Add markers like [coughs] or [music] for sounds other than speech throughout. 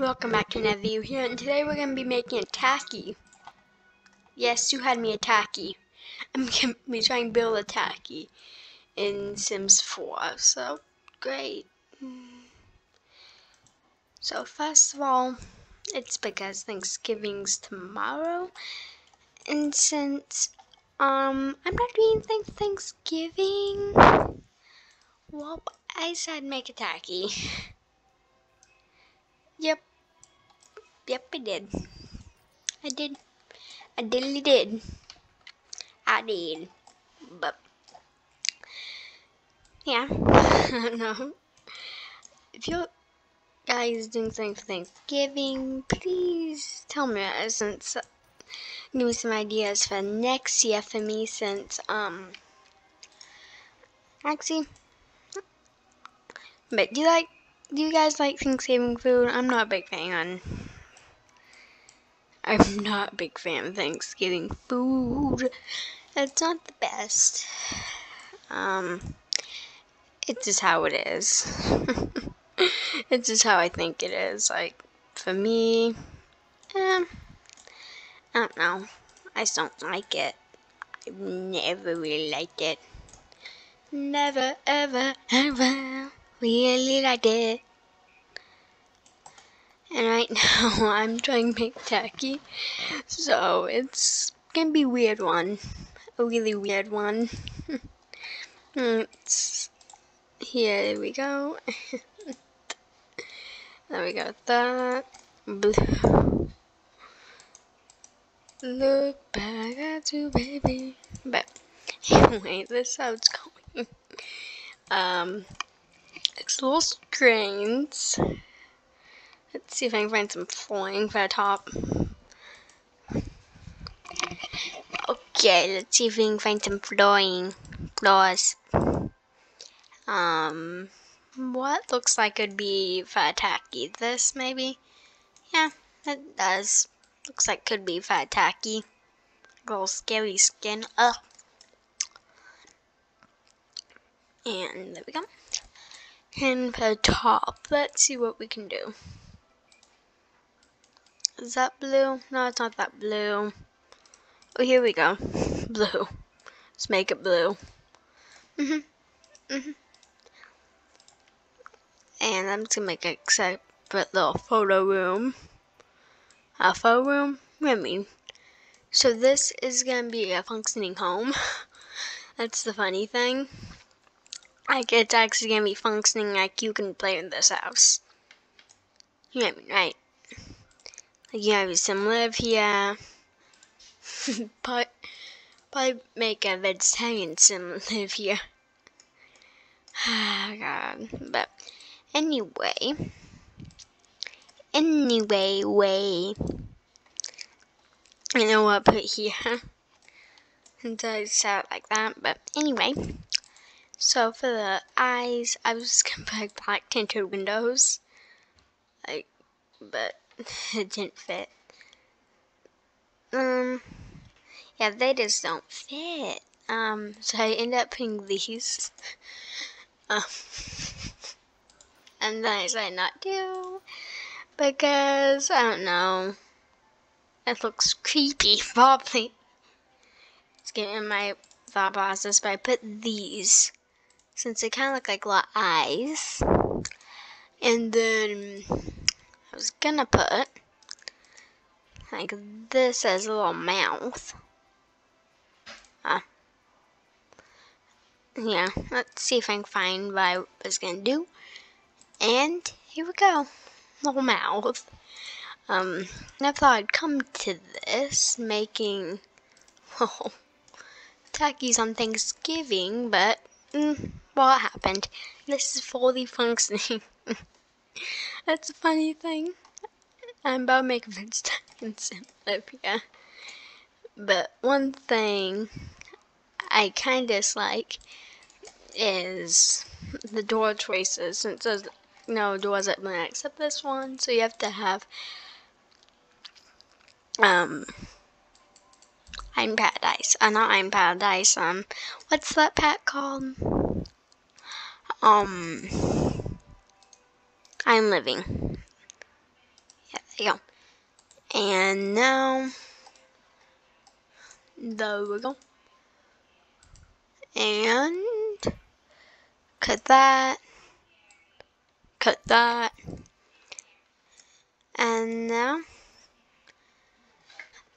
Welcome back to another here, and today we're going to be making a tacky. Yes, you had me a tacky. I'm going to be trying to build a tacky in Sims 4, so great. So first of all, it's because Thanksgiving's tomorrow, and since um I'm not doing Thanksgiving, well, I said make a tacky. Yep. Yep, I did. I did. I diddly did. I did. But, yeah. [laughs] no. If you guys doing something for Thanksgiving, please tell me since give me some ideas for next year for me since um actually but do you like do you guys like Thanksgiving food? I'm not a big fan. I'm not a big fan of Thanksgiving food. It's not the best. Um, it's just how it is. [laughs] it's just how I think it is. Like, for me, eh, I don't know. I just don't like it. I've never really liked it. Never, ever, ever really liked it. And right [laughs] now I'm trying to make tacky. So it's gonna be a weird one. A really weird one. [laughs] it's, here we go. [laughs] there we got That blue. Look back at you, baby. But anyway, this is how it's going. Um, it's a little screens. Let's see if I can find some flooring for the top. Okay, let's see if we can find some flooring. Floors. Um, what looks like it'd be for tacky? This, maybe? Yeah, it does. Looks like could be for tacky. Little scary skin. Ugh. And there we go. And for the top, let's see what we can do. Is that blue? No, it's not that blue. Oh, here we go. [laughs] Blue. Let's make it blue. Mhm. Mhm. And I'm just gonna make a separate little photo room. A photo room? I mean, so this is gonna be a functioning home. [laughs] That's the funny thing. Like it's actually gonna be functioning like you can play in this house. You know what I mean, right? Like you have some live here. [laughs] but probably make a vegetarian sim live here. [sighs] Oh, God. But anyway. Anyway, way. You know what, I put here. [laughs] And I sound like that, but anyway. So for the eyes, I was just gonna put black tinted windows. Like, but it [laughs] didn't fit. Um, yeah, they just don't fit. Um, so I ended up putting these. [laughs] Um, [laughs] and then I decided not to because I don't know. It looks creepy, probably. It's getting in my thought process, but I put these since they kind of look like little eyes. And then I was gonna put like this as a little mouth. Uh, yeah, let's see if I can find what I was gonna do. And here we go, little mouth. Um, I thought I'd come to this making, [laughs] well, tackies on Thanksgiving, but mm, what happened? This is fully functioning. [laughs] That's a funny thing. I'm about to make a vegetarian live here. But one thing I kind of dislike is the door choices. It says no doors at blank except this one, so you have to have um I'm Paradise. Uh, not I'm Paradise. Um, what's that pack called? Um, I'm living. Yeah, there you go. And now, there we go. And cut that, cut that, and now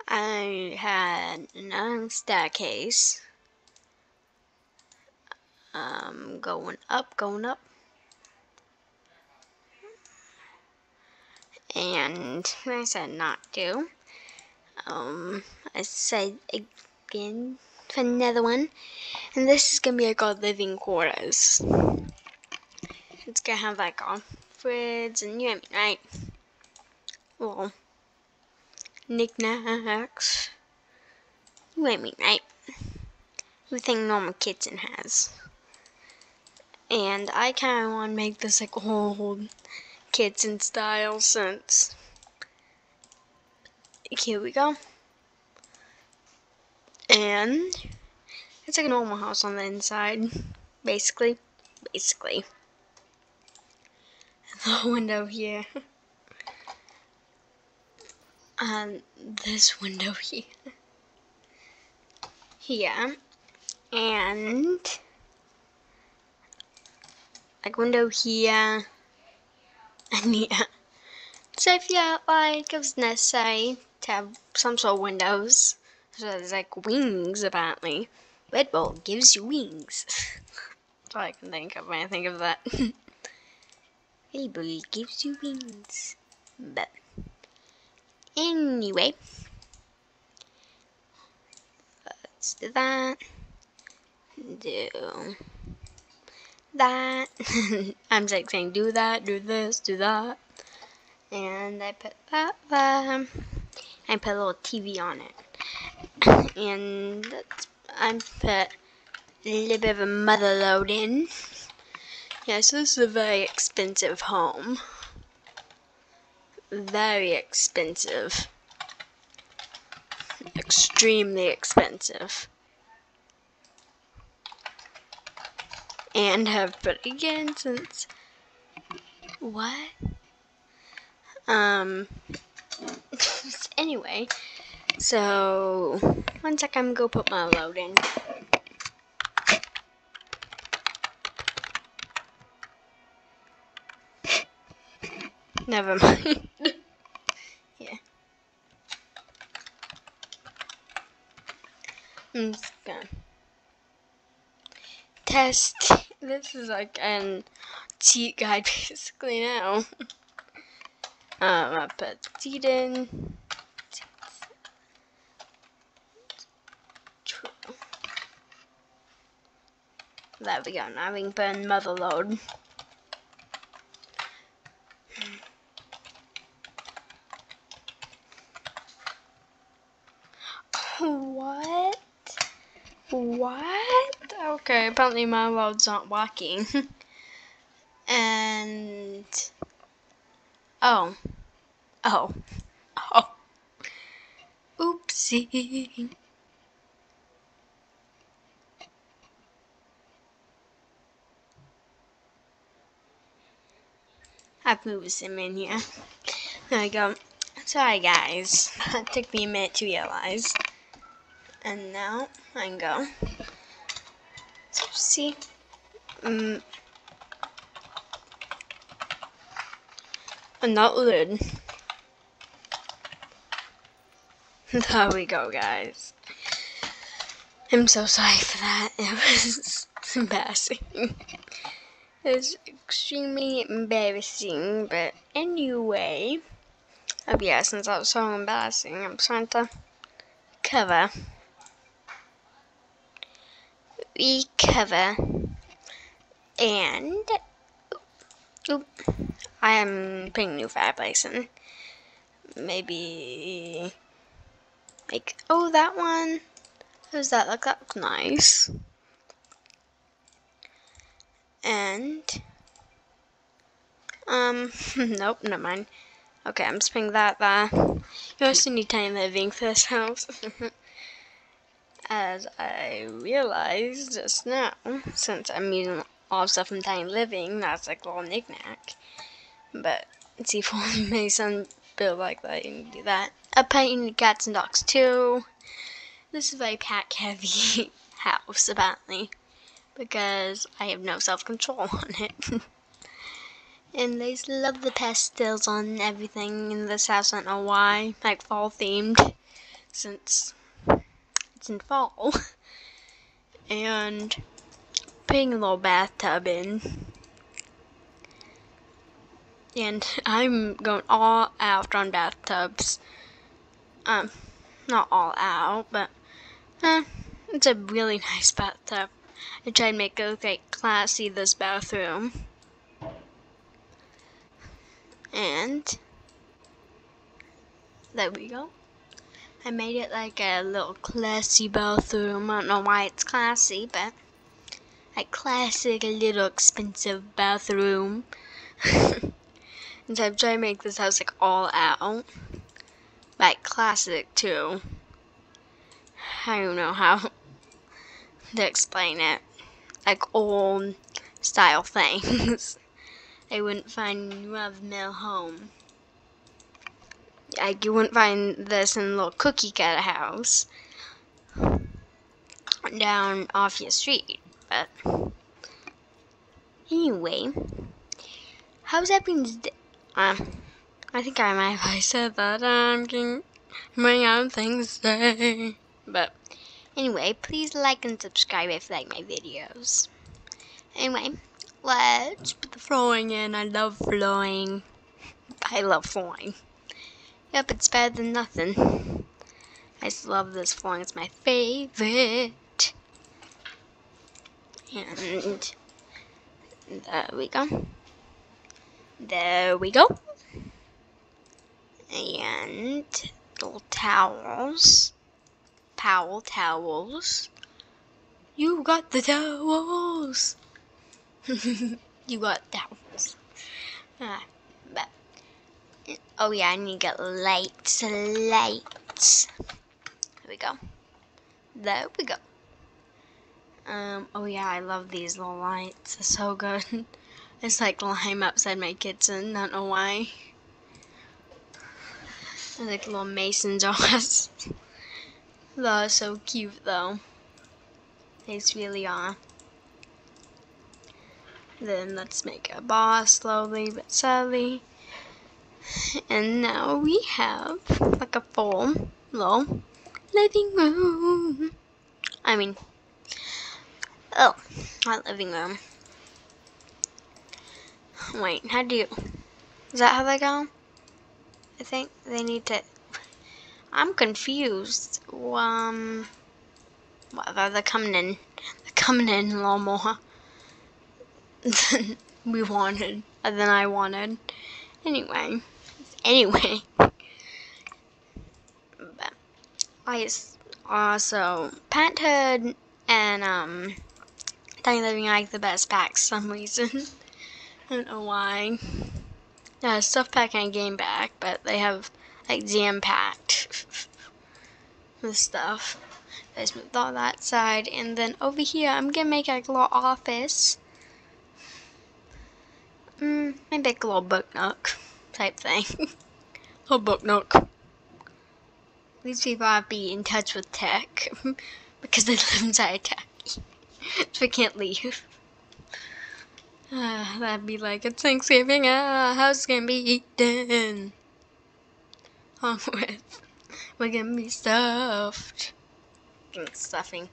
I had another staircase. Um, going up, going up. And I said not to. Um, I said again for another one. And this is gonna be like our living quarters. It's gonna have like our fridge and you know, right? Well, knickknacks. You ain't me, right? Everything normal kitchen has. And I kind of want to make this like old kitchen style since. Here we go. And it's like a normal house on the inside, basically. Basically. [laughs] The window here. [laughs] And this window here. [laughs] Here. And like window here and [laughs] yeah. So if you like it was necessary to have some sort of windows. So there's like wings apparently. Red Bull gives you wings. [laughs] That's all I can think of when I think of that. [laughs] Red Bull gives you wings. But anyway. Let's do that. Do that. [laughs] I'm like saying do that, do this, do that. And I put that there. I put a little TV on it. [coughs] And I put a little bit of a motherlode in. Yes, this is a very expensive home. Very expensive. Extremely expensive. And have put again since what? Um [laughs] anyway so one sec I'm gonna go put my load in. Never mind. [laughs] Yeah. I'm just gonna test. This is like an cheat guide [laughs] basically now. um, I put seed in. There we go, now we can put in motherlode. what? What? Okay, apparently my world's not working. [laughs] and... Oh. Oh. Oh. Oopsie. I've moved some in here. There we go. Sorry guys, [laughs] it took me a minute to realize. And now I can go see. And mm. not lid. [laughs] there we go, guys. I'm so sorry for that. [laughs] It was embarrassing. [laughs] it was extremely embarrassing, but anyway. Oh yeah, since that was so embarrassing, I'm trying to cover recover and oop, I am putting new fireplace in. Maybe like oh that one. How does that look? That looks nice. And um [laughs] nope, never mind. Okay, I'm just putting that there. You also need tiny living for this [laughs] house. As I realized just now, since I'm using all stuff from Tiny Living, that's like a little knickknack. But let's see if my son build like that, you can do that. I painted cats and dogs too. This is a very pack heavy [laughs] house, apparently, because I have no self control [laughs] on it. and they love the pastels on everything in this house. I don't know why, like fall themed, since it's in fall. [laughs] and putting a little bathtub in. And I'm going all out on bathtubs. Um, not all out, but eh, it's a really nice bathtub. I tried to make it look like classy this bathroom. And there we go. I made it like a little classy bathroom. I don't know why it's classy, but a classic a little expensive bathroom. [laughs] and so I'm trying to make this house like all out. Like classic too. I don't know how [laughs] to explain it. Like old style [laughs] things. I wouldn't find in of mill home. Like you wouldn't find this in a little cookie cutter house down off your street. But anyway, how's everyone's day? Uh, I think I might have [laughs] said that. I'm getting out of things to say. But anyway, please like and subscribe if you like my videos. Anyway, let's put the flooring in. I love flooring. [laughs] I love flooring. Yep, it's better than nothing. I just love this flooring. It's my favorite. And there we go. There we go. And little towels. Powell towels. You got the towels. [laughs] you got towels. Ah, oh yeah, I need to get lights. Lights. There we go. There we go. Um, oh yeah, I love these little lights. They're so good. [laughs] it's like lime outside my kitchen. Don't know why. They're like little mason [laughs] jars. They're so cute though. They really are. Then let's make a bar slowly but slowly. And now we have like a full little living room. I mean, Oh, my living room. Wait, how do you... Is that how they go? I think they need to... I'm confused. Um... Whatever, they're coming in. They're coming in a little more [laughs] than we wanted. Than I wanted. Anyway. Anyway. But [laughs] I also... Parenthood and, um... Tiny Living like the best packs some reason. [laughs] I don't know why. Yeah, stuff pack and game pack, but they have like jam packed [laughs] with stuff. I just moved all that side, and then over here I'm gonna make like a little office. Mm, maybe a little book nook type thing. [laughs] little book nook. These people have be in touch with tech [laughs] because they live inside tech [laughs] so I can't leave. Uh, [sighs] that'd be like it's Thanksgiving, uh, how's gonna be eaten? On with, we're gonna be stuffed. Stuffing.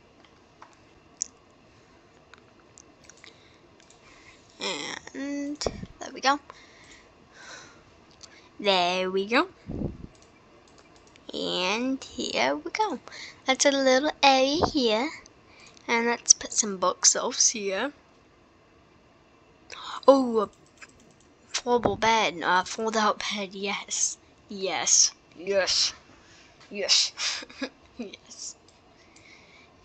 And there we go. There we go. And here we go. That's a little area here. And let's put some bookshelves here. Oh, a foldable bed. A fold out bed, yes. Yes. Yes. Yes. [laughs] yes.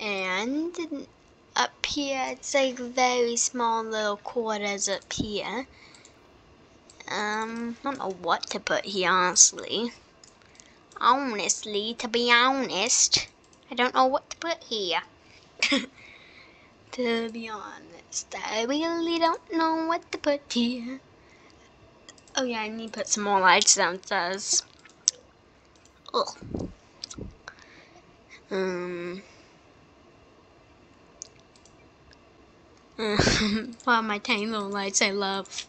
And up here, it's like very small little quarters up here. Um, I don't know what to put here, honestly. Honestly, to be honest, I don't know what to put here. [laughs] to be honest, I really don't know what to put here. Oh yeah, I need to put some more lights downstairs. Ugh. Um. [laughs] wow, my tiny little lights I love.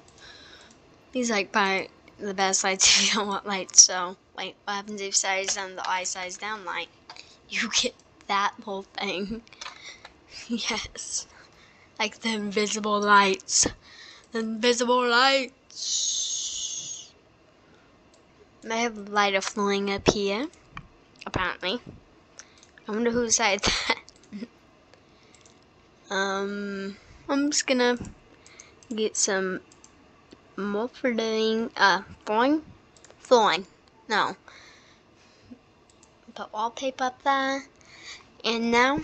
These like by the best lights [laughs] you don't want lights. So, like what happens if size down the eye size down light? You get that whole thing. [laughs] yes. Like the invisible lights. The invisible lights. I have a lighter flowing up here. Apparently. I wonder who decided that. [laughs] um, I'm just gonna get some more flowing, uh, flowing? Flowing. No. Put wallpaper up there. And now,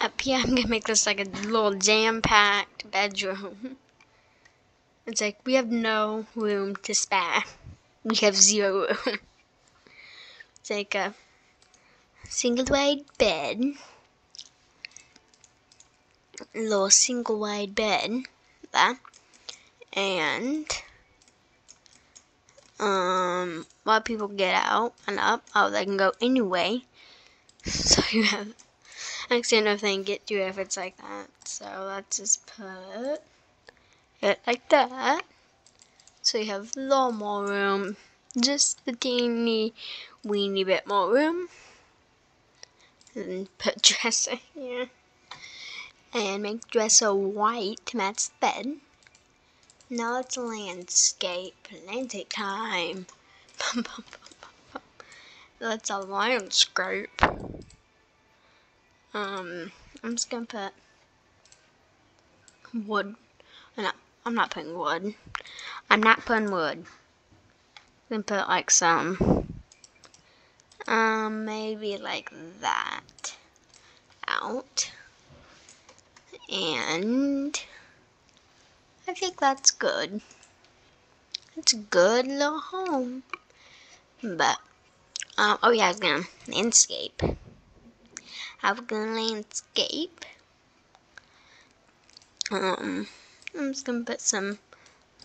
up here, I'm gonna make this like a little jam-packed bedroom. [laughs] It's like we have no room to spare. We have zero room. [laughs] It's like a single wide bed. A little single wide bed. There. And um a lot of people get out and up. Oh, they can go anyway. [laughs] So you have actually another thing get through if it's like that. So let's just put it like that. So you have a little more room. Just a teeny weeny bit more room. And put [laughs] dresser here. And make dresser white to match the bed. Now it's landscape. Landscape time. [laughs] That's a landscape. Um, I'm just gonna put wood. No, I'm not putting wood. I'm not putting wood. I'm gonna put like some, um, maybe like that out. And I think that's good. It's a good little home. But, um, oh yeah, I was gonna landscape. Have gonna landscape. Um, I'm just gonna put some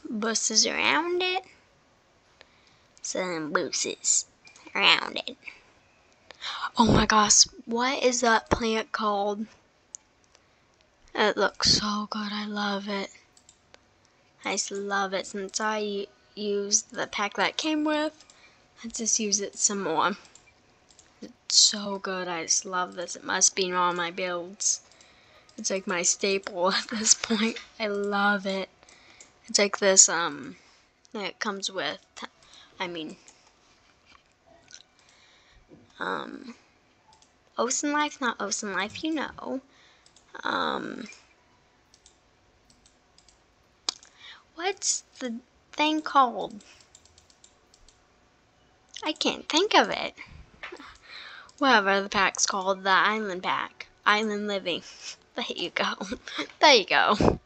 bushes around it. Some bushes around it. Oh my gosh, what is that plant called? It looks so good, I love it. I just love it since I used the pack that came with. I just use it some more. It's so good. I just love this. It must be in all my builds. It's like my staple [laughs] at this point. I love it. It's like this, um, it comes with, I mean, um, Ocean Life, not Ocean Life, you know. Um, what's the thing called? I can't think of it. Whatever the pack's called, the island pack. Island living. [laughs] There you go. [laughs] There you go.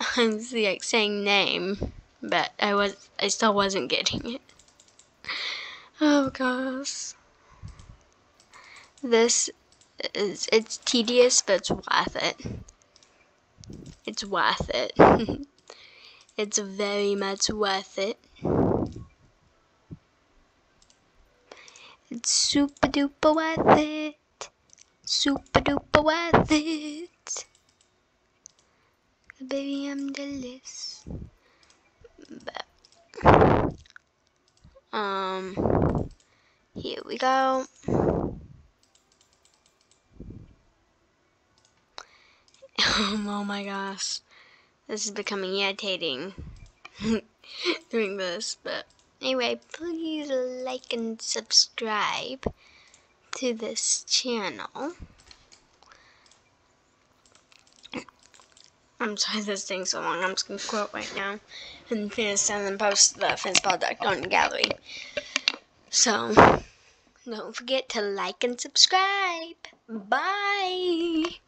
[laughs] I'm like saying name, but I was I still wasn't getting it. Oh gosh. This is it's tedious but it's worth it. It's worth it. [laughs] it's very much worth it. It's super duper worth it. Super duper worth it. Baby, I'm jealous. But, um, here we go. [laughs] oh my gosh. This is becoming irritating [laughs] doing this, but anyway, please like and subscribe to this channel. [clears throat] I'm sorry this thing so long. I'm just gonna quote right now and finish and then post the the gallery. So don't forget to like and subscribe. Bye.